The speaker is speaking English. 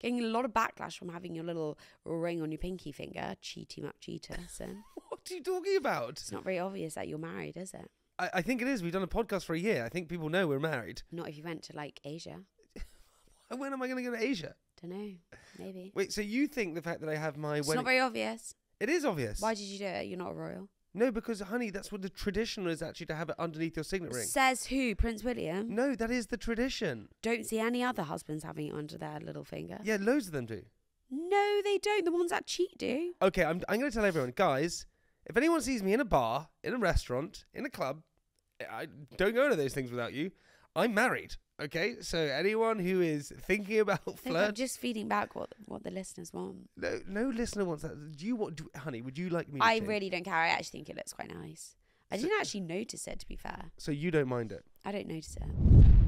Getting a lot of backlash from having your little ring on your pinky finger. Cheaty much cheater. What are you talking about? it's not very obvious that you're married, is it? I, I think it is. We've done a podcast for a year. I think people know we're married. Not if you went to like Asia. When am I going to go to Asia? Don't know. Maybe. Wait, so you think the fact that I have my It's wedding? not very obvious. it is obvious. Why did you do it? You're not a royal. No, because honey, that's what the tradition is actually to have it underneath your signet ring. Says who? Prince William. No, that is the tradition. Don't see any other husbands having it under their little finger. Yeah, loads of them do. No, they don't. The ones that cheat do. Okay, I'm, I'm going to tell everyone, guys, if anyone sees me in a bar, in a restaurant, in a club, I don't go to those things without you. I'm married. Okay, so anyone who is thinking about I I'm just feeding back what what the listeners want. no, no listener wants that. Do you want, do, honey? Would you like me? I change? really don't care. I actually think it looks quite nice. I So- didn't actually notice it, to be fair. So you don't mind it? I don't notice it.